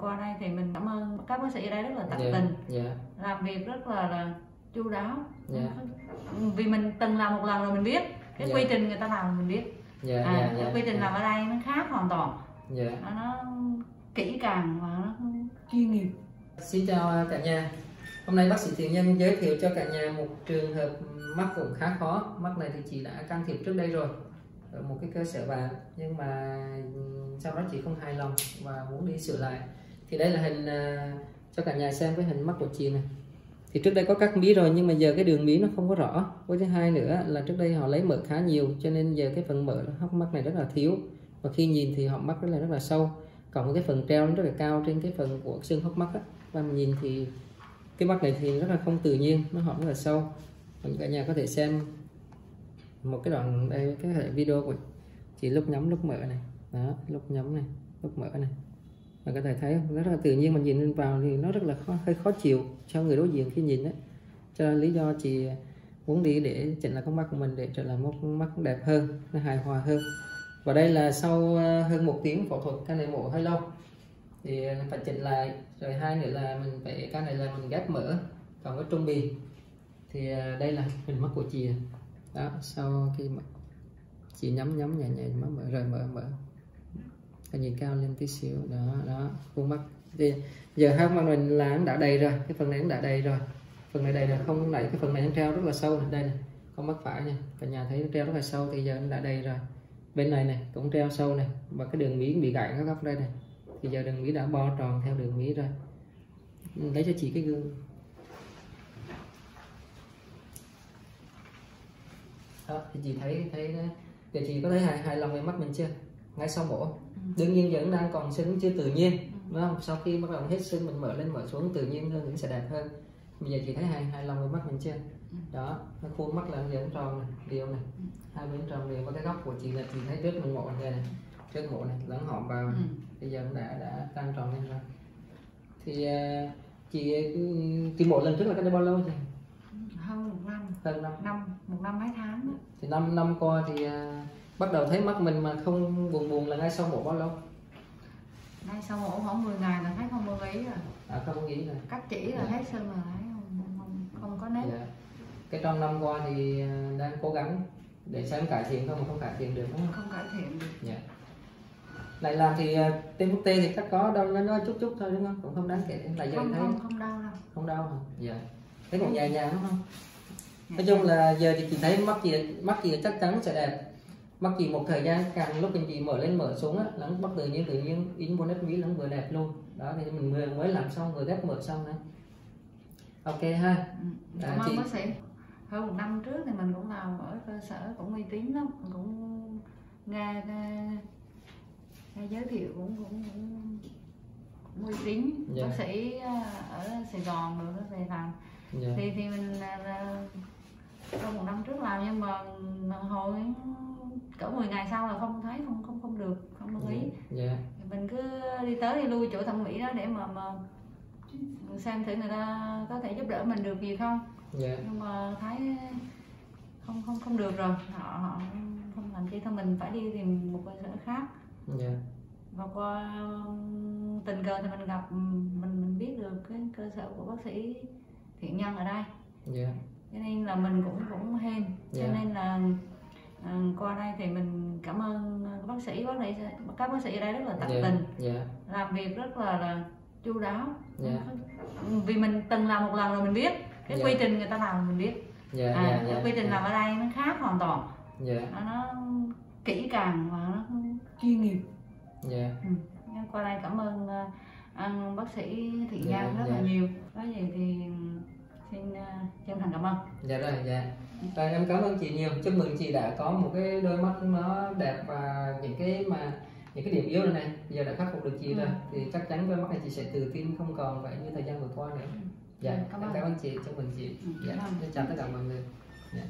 Qua đây thì mình cảm ơn các bác sĩ ở đây rất là tận Dạ. tình dạ làm việc rất là là chu đáo Dạ. Ừ, vì mình từng làm một lần rồi mình biết cái Dạ. quy trình người ta làm mình biết dạ à, dạ cái dạ quy trình dạ. làm ở đây nó khác hoàn toàn dạ nó, nó kỹ càng và nó chuyên nghiệp Xin chào cả nhà. Hôm nay bác sĩ Thiện Nhân giới thiệu cho cả nhà một trường hợp mắc cũng khá khó. Mắc này thì chị đã can thiệp trước đây rồi ở một cái cơ sở bạn, nhưng mà sau đó chị không hài lòng và muốn đi sửa lại. Thì đây là hình à, cho cả nhà xem cái hình mắt của chị này. Thì trước đây có cắt mí rồi, nhưng mà giờ cái đường mí nó không có rõ. Với thứ hai nữa là trước đây họ lấy mỡ khá nhiều, cho nên giờ cái phần mỡ hốc mắt này rất là thiếu. Và khi nhìn thì họ mắt rất là rất là sâu. Còn cái phần treo nó rất là cao trên cái phần của xương hốc mắt á và mình nhìn thì cái mắt này thì rất là không tự nhiên, nó hõm rất là sâu mình cả nhà có thể xem một cái đoạn đây cái hệ video của chị lúc nhắm lúc mở này. Đó lúc nhắm này lúc mở này. Và có thể thấy rất là tự nhiên mình nhìn vào thì nó rất là khó, hơi khó chịu cho người đối diện khi nhìn đấy. Cho nên lý do chị muốn đi để chỉnh lại con mắt của mình để trở lại một mắt đẹp hơn nó hài hòa hơn. Và đây là sau ờ, hơn một tiếng phẫu thuật cái này mổ hơi lâu. Thì phải chỉnh lại rồi hai nữa là mình phải cái này là mình ghép mỡ còn cái trung bì. Thì ờ, đây là hình mắt của chị đó, sau khi mà chị nhắm nhắm nhẹ nhẹ mắt mở, rồi mở mở. Và nhìn cao lên tí xíu, đó đó, khuôn mắt thì giờ hai mắt mình là nó đã đầy rồi, cái phần này cũng đã đầy rồi. Phần này đầy rồi, không lại cái phần này nó treo rất là sâu này. đây này, con mắt phải nha cả nhà thấy nó treo rất là sâu, thì giờ nó đã đầy rồi. Bên này này, cũng treo sâu này, và cái đường mí cũng bị gãy cái góc đây này. Thì giờ đường mí đã bo tròn theo đường mí rồi. Lấy cho chị cái gương. Đó thì chị thấy thấy đó. giờ chị có thấy hài hài lòng về mắt mình chưa? Ngay sau mổ. Đương nhiên vẫn đang còn sưng chưa tự nhiên đúng không? Sau khi bắt đầu hết sưng mình mở lên mở xuống tự nhiên hơn thì sẽ đẹp hơn. Bây giờ chị thấy hài hài lòng về mắt mình chưa? Đó cái khuôn mắt là vẫn tròn này đều này. Hai bên tròn đều và cái góc của chị là chị thấy trước mình mổ này này. Trước mổ này lẫn hõm vào này. Ừ. bây giờ cũng đã đã tăng tròn lên rồi. Thì à, chị chị mổ lần trước là cách đây bao lâu rồi năm hơn năm năm một năm mấy tháng đó. thì năm năm qua thì à, bắt đầu thấy mắt mình mà không buồn buồn là ngay sau mổ bao lâu? Nay sau mổ khoảng 10 ngày là thấy không mơ ý rồi. À không nghĩ là cắt chỉ là Dạ. thấy sưng là thấy không, không, không có nếp. Dạ. cái trong năm qua thì à, đang cố gắng để xem cải thiện không mà không cải thiện được không? Không cải thiện được. Dạ. Lại làm thì à, tiêm thuốc tê thì chắc có đâu nó, nó chút chút thôi đúng không? Cũng không đáng kể lại giờ không thấy không không đau đâu. Không đau hả? Dạ. Thấy còn nhẹ nhàng đúng không. Nói chung là giờ thì chị thấy mắt chị mắt chị chắc chắn sẽ đẹp. Mắt chị một thời gian càng lúc mình chị mở lên mở xuống á là nó bắt tự nhiên tự nhiên in nét mí nó vừa đẹp luôn. Đó thì mình vừa mới làm xong vừa ghép mở xong đấy ok ha. Ừ, À, cảm ơn chị- bác sĩ. Hơn một năm trước thì mình cũng làm ở cơ sở cũng uy tín lắm mình cũng nghe, nghe, nghe giới thiệu cũng cũng, cũng, uy tín. Dạ. bác sĩ à, ở Sài Gòn rồi về làm. Dạ. Thì thì mình trong một năm trước làm nhưng mà hồi cỡ 10 ngày sau là không thấy không không không được không đồng ý. Dạ thì mình cứ đi tới đi lui chỗ thẩm mỹ đó để mà mà xem thử người ta có thể giúp đỡ mình được gì không. Dạ. Nhưng mà thấy không không không được rồi. Họ họ không làm chi thôi mình phải đi tìm một cơ sở khác. Dạ. Và qua tình cờ thì mình gặp mình mình biết được cái cơ sở của bác sĩ thiện nhân ở đây. Dạ cho nên là mình cũng cũng hên. Cho Dạ. nên là à, qua đây thì mình cảm ơn các bác sĩ. Bác sĩ các bác sĩ ở đây rất là tận dạ tình. dạ. Làm việc rất là là chu đáo. Dạ. vì mình từng làm một lần rồi mình biết. Cái Dạ. quy trình người ta làm mình biết. Dạ à, dạ cái dạ. quy trình làm ở đây nó khác hoàn toàn. Dạ. Nó, nó kỹ càng và nó chuyên nghiệp. Dạ. Ừ. Qua đây cảm ơn à, anh bác sĩ thị nhân rất dạ. là nhiều. Có gì thì xin à, chân thành cảm ơn. Dạ rồi dạ. Rồi em cảm ơn chị nhiều. Chúc mừng chị đã có một cái đôi mắt nó đẹp và những cái mà những cái điểm yếu này này. Giờ đã khắc phục được chị Ừ. rồi thì chắc chắn đôi mắt này chị sẽ tự tin không còn vậy như thời gian vừa qua nữa. Dạ cảm em ơn. cảm ơn chị. Chúc mừng chị. Ừ, dạ cảm chào tất cả mọi người. Dạ.